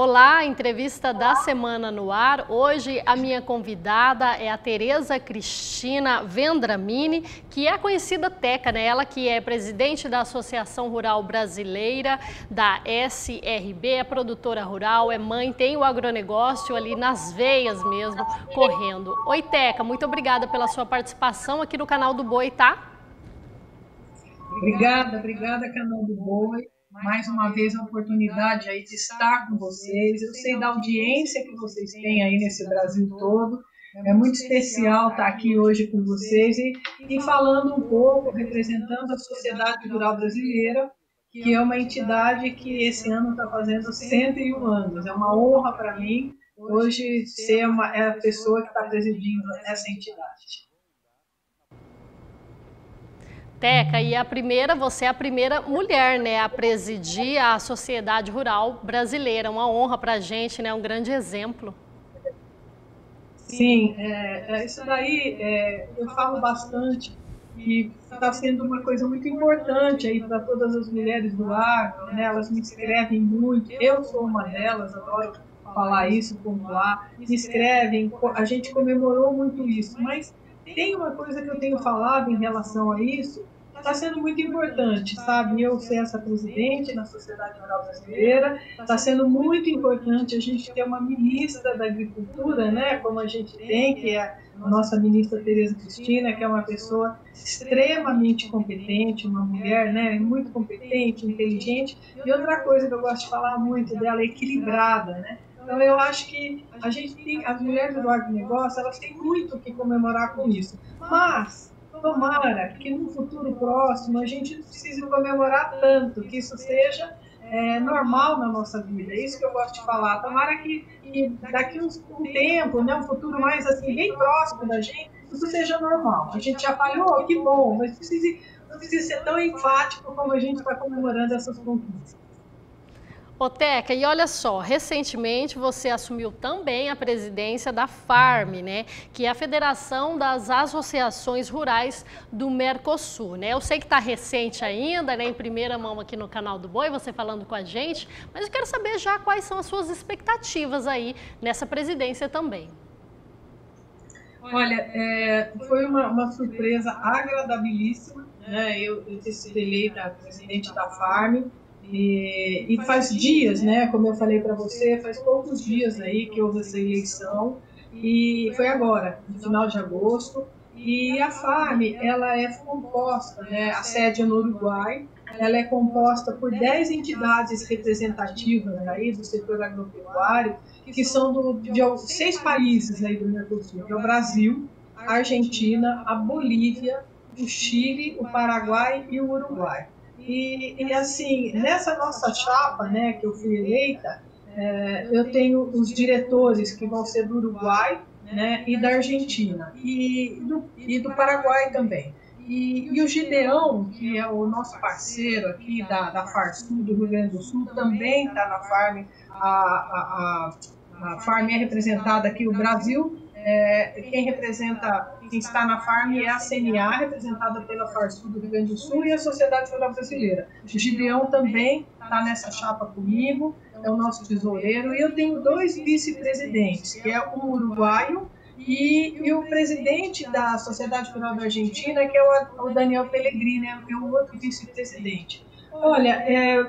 Olá, entrevista da semana no ar. Hoje a minha convidada é a Tereza Cristina Vendramini, que é conhecida Teca, né? Ela que é presidente da Associação Rural Brasileira, da SRB, é produtora rural, é mãe, tem o agronegócio ali nas veias mesmo, correndo. Oi, Teca, muito obrigada pela sua participação aqui no canal do Boi, tá? Obrigada, obrigada, canal do Boi mais uma vez a oportunidade aí de estar com vocês. Eu sei da audiência que vocês têm aí nesse Brasil todo. É muito especial estar aqui hoje com vocês e, e falando um pouco, representando a Sociedade Rural Brasileira, que é uma entidade que esse ano está fazendo 101 anos. É uma honra para mim hoje ser uma, é a pessoa que está presidindo essa entidade. Teca, e a primeira, você é a primeira mulher, né, a presidir a Sociedade Rural Brasileira. Uma honra para a gente, né, um grande exemplo. Sim, é, é, isso daí é, eu falo bastante e está sendo uma coisa muito importante aí para todas as mulheres do agro, né, elas me escrevem muito, eu sou uma delas, adoro falar isso, pontuar, me escrevem, a gente comemorou muito isso, mas tem uma coisa que eu tenho falado em relação a isso, está sendo muito importante, sabe? Eu ser essa presidente na Sociedade Rural Brasileira, está sendo muito importante a gente ter uma ministra da Agricultura, né? Como a gente tem, que é a nossa ministra Tereza Cristina, que é uma pessoa extremamente competente, uma mulher, né? Muito competente, inteligente. E outra coisa que eu gosto de falar muito dela é equilibrada, né? Então eu acho que a gente tem, as mulheres do agronegócio, elas têm muito o que comemorar com isso. Mas tomara que no futuro próximo a gente não precise comemorar tanto, que isso seja é, normal na nossa vida. É isso que eu gosto de falar. Tomara que, que daqui uns, um tempo, né, um futuro mais assim, bem próximo da gente, isso seja normal. A gente já falou, que bom, mas não precisa ser tão enfático como a gente está comemorando essas conquistas. Oteca, e olha só, recentemente você assumiu também a presidência da FARM, né, que é a Federação das Associações Rurais do Mercosul, né? Eu sei que está recente ainda, né, em primeira mão aqui no canal do Boi, você falando com a gente, mas eu quero saber já quais são as suas expectativas aí nessa presidência também. Olha, é, foi uma, uma, surpresa agradabilíssima, né? Eu, eu ter sido eleita presidente da FARM, e, e, faz dias, né, como eu falei para você, faz poucos dias aí que houve essa eleição e foi agora, no final de agosto. E a FARM, ela é composta, né, a sede é no Uruguai, ela é composta por 10 entidades representativas aí do setor agropecuário, que são do, de seis países aí do Mercosul, que é o Brasil, a Argentina, a Bolívia, o Chile, o Paraguai e o Uruguai. E, e, assim, nessa nossa chapa, né, que eu fui eleita, é, eu tenho os diretores que vão ser do Uruguai né, e da Argentina, e do, e do Paraguai também. E, e, o Gideão, que é o nosso parceiro aqui da, da FARSUL do Rio Grande do Sul, também está na Farm. A, a, a, a Farm é representada aqui, o Brasil é, quem representa, quem está na Farm é a CNA, representada pela Farsul do Rio Grande do Sul, e a Sociedade Rural Brasileira. O Gideão também está nessa chapa comigo, é o nosso tesoureiro, e eu tenho dois vice-presidentes, que é um uruguaio e, e, o presidente da Sociedade Rural da Argentina, que é o, o Daniel Pellegrini, é o outro vice-presidente. Olha,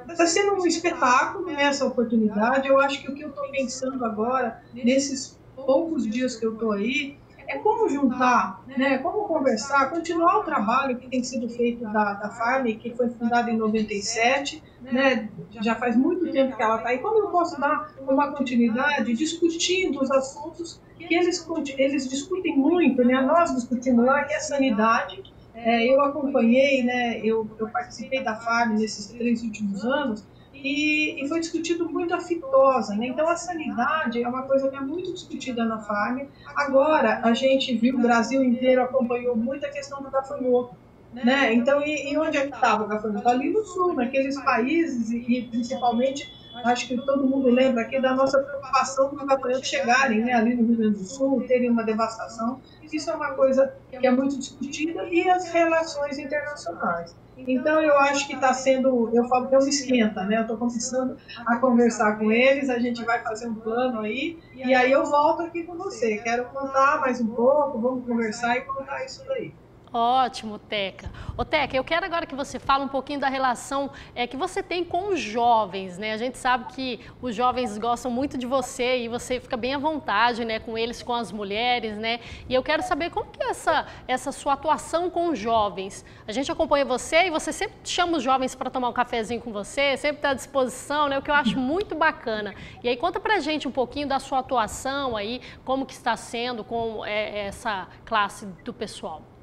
está é, tá sendo um espetáculo essa oportunidade. Eu acho que o que eu estou pensando agora, nesses poucos dias que eu estou aí, é como juntar, né, como conversar, continuar o trabalho que tem sido feito da, da Farm, que foi fundada em 97, né, já faz muito tempo que ela está aí, como eu posso dar uma continuidade discutindo os assuntos que eles, eles discutem muito, né, nós discutimos lá, que é a sanidade, é, eu acompanhei, né, eu, eu participei da Farm nesses três últimos anos, e, e, foi discutido muito a fitosa, né? Então a sanidade é uma coisa que é muito discutida na farm. Agora a gente viu o Brasil inteiro acompanhou muito a questão do gafanhoto, né? Então e, e onde é que estava o gafanhoto? Ali no sul, naqueles países e, e principalmente acho que todo mundo lembra aqui da nossa preocupação dos gafanhotos chegarem né, ali no Rio Grande do Sul, terem uma devastação. Isso é uma coisa que é muito discutida e as relações internacionais. Então, eu acho que está sendo, eu falo que é um esquenta, né? Eu estou começando a conversar com eles, a gente vai fazer um plano aí, e aí eu volto aqui com você. Quero contar mais um pouco, vamos conversar e contar isso daí. Ótimo, Teca. Ô, Teca, eu quero agora que você fale um pouquinho da relação é, que você tem com os jovens, né? A gente sabe que os jovens gostam muito de você e você fica bem à vontade, né, com eles, com as mulheres, né? E eu quero saber como que é essa, essa sua atuação com os jovens. A gente acompanha você e você sempre chama os jovens para tomar um cafezinho com você, sempre está à disposição, né? O que eu acho muito bacana. E aí conta pra gente um pouquinho da sua atuação aí, como que está sendo com é, essa classe do pessoal.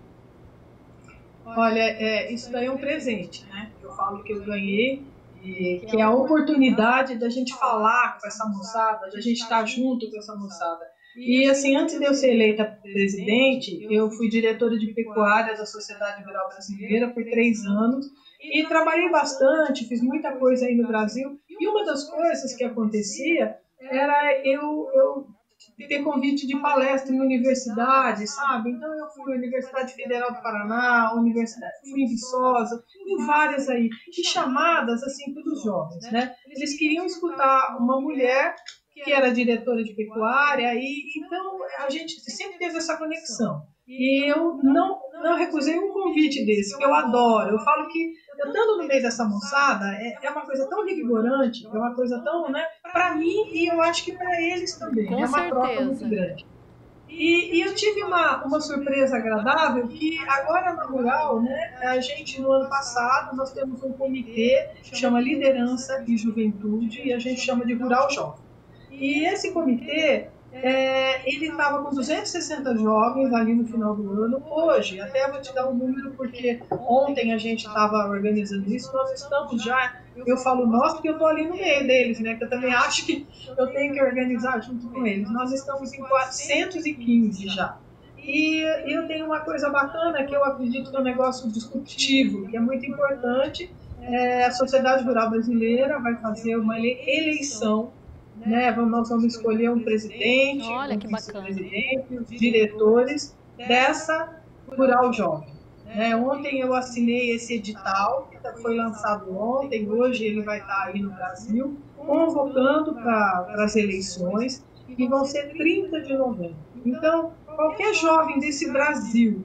Olha, é, isso daí é um presente, né? Eu falo que eu ganhei, e, que é a oportunidade da gente falar com essa moçada, da gente estar junto com essa moçada. E assim, antes de eu ser eleita presidente, eu fui diretora de pecuária da Sociedade Rural Brasileira por três anos e trabalhei bastante, fiz muita coisa aí no Brasil. E uma das coisas que acontecia era eu, eu ter convite de palestra em universidade, sabe? Então eu fui à Universidade Federal do Paraná, Universidade, fui em Viçosa, em várias aí, e chamadas assim para os jovens, né? Eles queriam escutar uma mulher que era diretora de pecuária, e então a gente sempre teve essa conexão. E eu não, não recusei um convite desse, que eu adoro. Eu falo que eu estando no meio dessa moçada é, é, uma coisa tão revigorante, é uma coisa tão, né, para mim e eu acho que para eles também. Com é uma certeza. troca muito grande. E, e, eu tive uma, uma surpresa agradável que agora na Rural, né, a gente no ano passado nós temos um comitê que chama Liderança e Juventude e a gente chama de Rural Jovem. E esse comitê é, ele estava com 260 jovens ali no final do ano. Hoje, até vou te dar um número, porque ontem a gente estava organizando isso, nós estamos já. Eu falo nós porque eu estou ali no meio deles, né? Que eu também acho que eu tenho que organizar junto com eles. Nós estamos em 415 já. E eu tenho uma coisa bacana que eu acredito que é um negócio disruptivo, que é muito importante. É, a Sociedade Rural Brasileira vai fazer uma eleição né? Nós vamos escolher um presidente, Olha, um que bacana. presidente, os diretores dessa Rural Jovem. Né? Ontem eu assinei esse edital, que foi lançado ontem, hoje ele vai estar aí no Brasil, convocando para as eleições, que vão ser 30 de novembro. Então, qualquer jovem desse Brasil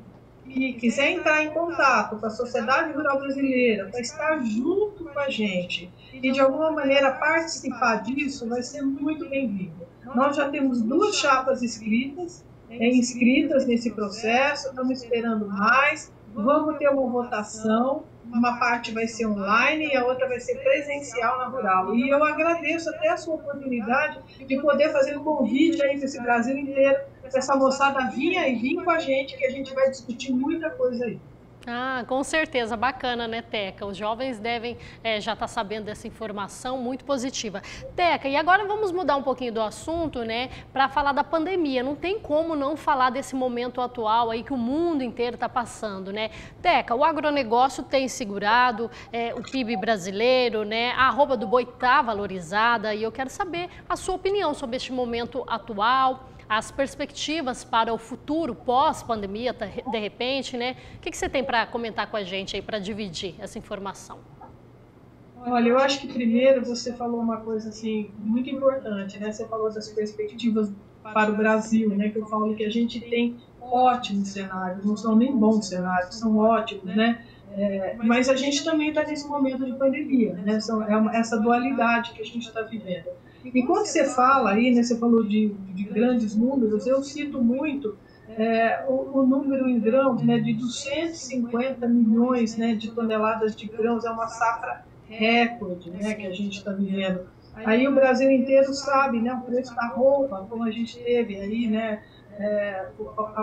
que quiser entrar em contato com a sociedade rural brasileira, para estar junto com a gente e de alguma maneira participar disso, vai ser muito bem-vindo. Nós já temos duas chapas inscritas, é, inscritas nesse processo, estamos esperando mais. Vamos ter uma votação uma parte vai ser online e a outra vai ser presencial na rural. E eu agradeço até a sua oportunidade de poder fazer um convite aí para esse Brasil inteiro, para essa moçada vir e vir com a gente, que a gente vai discutir muita coisa aí. Ah, com certeza, bacana, né, Teca? Os jovens devem é, já estar tá sabendo dessa informação muito positiva. Teca, e agora vamos mudar um pouquinho do assunto, né, para falar da pandemia. Não tem como não falar desse momento atual aí que o mundo inteiro está passando, né? Teca, o agronegócio tem segurado é, o PIB brasileiro, né? A arroba do boi está valorizada e eu quero saber a sua opinião sobre este momento atual as perspectivas para o futuro pós-pandemia, tá, de repente, né? O que, que você tem para comentar com a gente aí, para dividir essa informação? Olha, eu acho que primeiro você falou uma coisa assim muito importante, né? Você falou das perspectivas para o Brasil, né? Que eu falo que a gente tem ótimos cenários, não são nem bons cenários, são ótimos, né? É, mas a gente também está nesse momento de pandemia, né? São, é uma, essa dualidade que a gente está vivendo. E quando você fala aí, né, você falou de, de grandes números, eu cito muito é, o, o, número em grãos né, de 250 milhões né, de toneladas de grãos, é uma safra recorde né, que a gente está vivendo. Aí o Brasil inteiro sabe né, o preço da roupa, como a gente teve aí, né, é,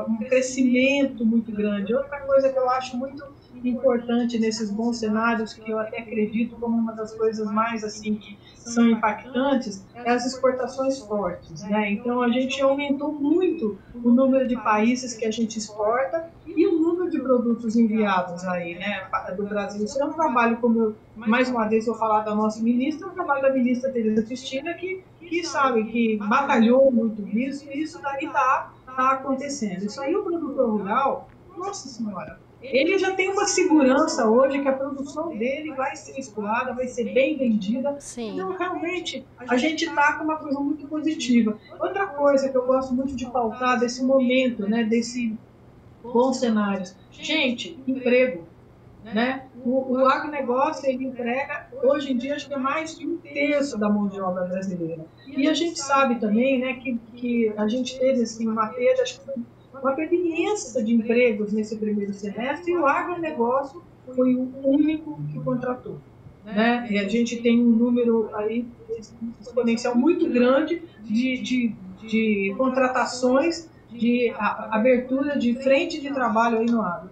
um crescimento muito grande. Outra coisa que eu acho muito importante nesses bons cenários, que eu até acredito como uma das coisas mais assim que são impactantes, é as exportações fortes. Né? Então a gente aumentou muito o número de países que a gente exporta e o número de produtos enviados aí, né, do Brasil. Isso é um trabalho, como eu, mais uma vez vou falar da nossa ministra, é um trabalho da ministra Tereza Cristina, que, que sabe, que batalhou muito nisso, e isso daí está tá acontecendo. Isso aí o produtor rural, nossa senhora, ele já tem uma segurança hoje que a produção dele vai ser escoada, vai ser bem vendida. Sim. Então, realmente, a gente está com uma coisa muito positiva. Outra coisa que eu gosto muito de pautar desse momento, né, desse bons cenários. Gente, emprego. Né? O, o agronegócio ele emprega, hoje em dia, acho que é mais de um terço da mão de obra brasileira. E a gente sabe também né, que, que a gente teve assim, uma perda, acho que uma perda imensa de empregos nesse primeiro semestre, e o agronegócio foi o único que contratou. Né? E a gente tem um número aí exponencial muito grande de, de, de contratações, de abertura de frente de trabalho aí no agro.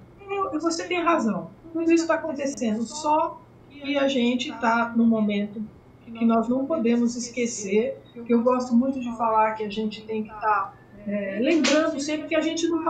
E você tem razão, tudo isso está acontecendo, só que a gente está no momento que nós não podemos esquecer, que eu gosto muito de falar que a gente tem que estar tá é, lembrando sempre que a gente não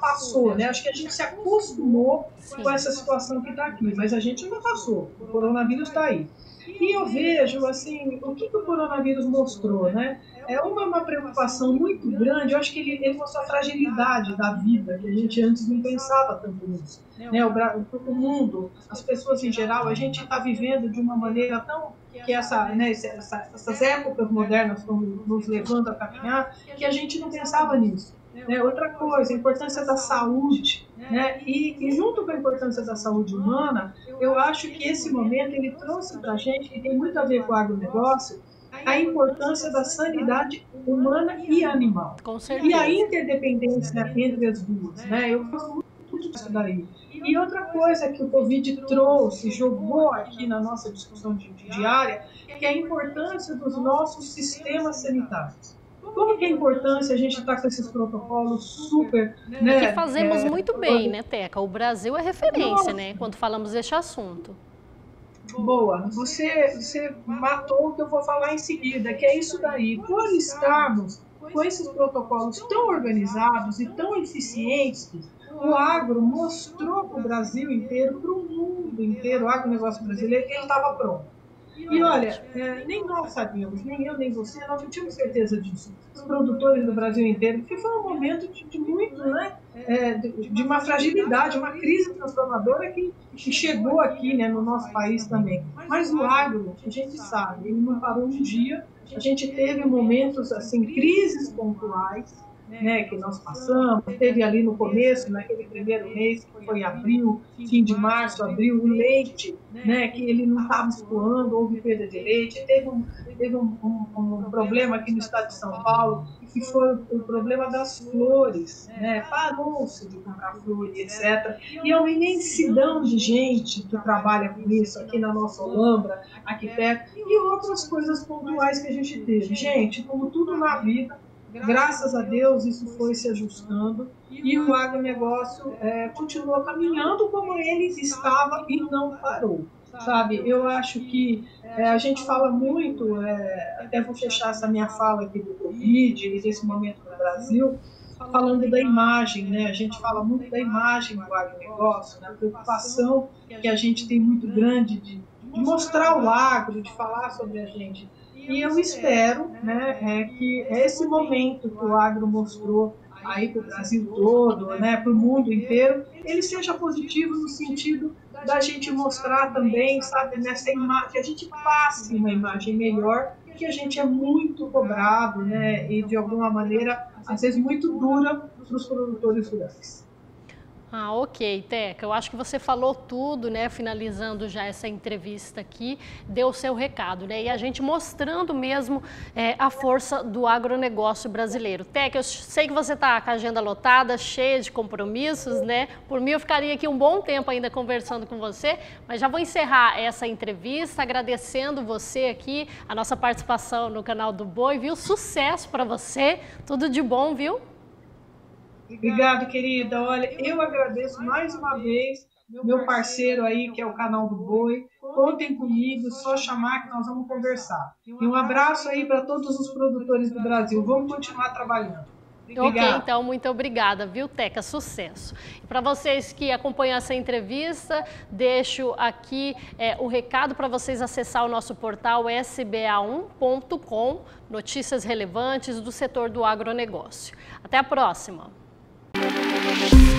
passou, né? Acho que a gente se acostumou com essa situação que está aqui, mas a gente não passou. O coronavírus está aí. E eu vejo, assim, o que, que, o coronavírus mostrou, né? É uma, uma preocupação muito grande, eu acho que ele, ele mostrou a fragilidade da vida, que a gente antes não pensava tanto nisso. Né? O, o mundo, as pessoas em geral, a gente está vivendo de uma maneira tão que essa, né, essa, essas épocas modernas nos levando a caminhar, que a gente não pensava nisso. Né? Outra coisa, a importância da saúde. Né? E, e, junto com a importância da saúde humana, eu acho que esse momento ele trouxe para a gente, que tem muito a ver com o agronegócio, a importância da sanidade humana e animal. E a interdependência entre as duas. Né? Eu gosto muito disso daí. E outra coisa que o Covid trouxe, jogou aqui na nossa discussão diária, que é a importância dos nossos sistemas sanitários. Como que é a importância a gente estar tá com esses protocolos super... Né, que fazemos é, muito bem, né, Teca? O Brasil é referência, nossa. né, quando falamos deste assunto. Boa, você, você matou o que eu vou falar em seguida, que é isso daí. Por estarmos com esses protocolos tão organizados e tão eficientes, o agro mostrou para o Brasil inteiro, para o mundo inteiro, o agronegócio brasileiro, que ele estava pronto. E olha, é, nem nós sabíamos, nem eu, nem você, nós não tínhamos certeza disso. Os produtores do Brasil inteiro, porque foi um momento de, de muito, né, é, de, de, uma fragilidade, uma crise transformadora que, que chegou aqui né, no nosso país também. Mas o agro, a gente sabe, ele não parou um dia, a gente teve momentos, assim, crises pontuais, né, que nós passamos, teve ali no começo, naquele primeiro mês, que foi abril, fim de março, abril, o leite, né, que ele não estava escoando, houve perda de leite, teve um, teve um, um, um, problema aqui no estado de São Paulo, que foi o problema das flores, né, parou-se de comprar flores, etc. E é uma imensidão de gente que trabalha com isso aqui na nossa Olambra, aqui perto, e outras coisas pontuais que a gente teve. Gente, como tudo na vida, Graças a Deus isso foi se ajustando e o agronegócio é, continuou caminhando como ele estava e não parou. Sabe, eu acho que é, a gente fala muito, é, até vou fechar essa minha fala aqui do Covid e desse momento no Brasil, falando da imagem, né? A gente fala muito da imagem do agronegócio, né? a preocupação que a gente tem muito grande de, de mostrar o agro, de falar sobre a gente. E eu espero né, é, que esse momento que o agro mostrou aí para o Brasil todo, né, para o mundo inteiro, ele seja positivo no sentido da gente mostrar também, sabe, nessa imagem, que a gente passe uma imagem melhor, que a gente é muito cobrado, né, e de alguma maneira, às vezes muito dura para os produtores rurais. Ah, ok, Teca. Eu acho que você falou tudo, né? Finalizando já essa entrevista aqui, deu o seu recado, né? E a gente mostrando mesmo é, a força do agronegócio brasileiro. Teca, eu sei que você está com a agenda lotada, cheia de compromissos, né? Por mim, eu ficaria aqui um bom tempo ainda conversando com você, mas já vou encerrar essa entrevista agradecendo você aqui, a nossa participação no canal do Boi, viu? Sucesso para você, tudo de bom, viu? Obrigado, querida. Olha, eu agradeço mais uma vez meu parceiro aí, que é o canal do Boi. Contem comigo, só chamar que nós vamos conversar. E um abraço aí para todos os produtores do Brasil. Vamos continuar trabalhando. Obrigada. Ok, então, muito obrigada, viu, Teca? Sucesso. Para vocês que acompanham essa entrevista, deixo aqui é, o recado para vocês acessar o nosso portal sba1.com, notícias relevantes do setor do agronegócio. Até a próxima! Thank you.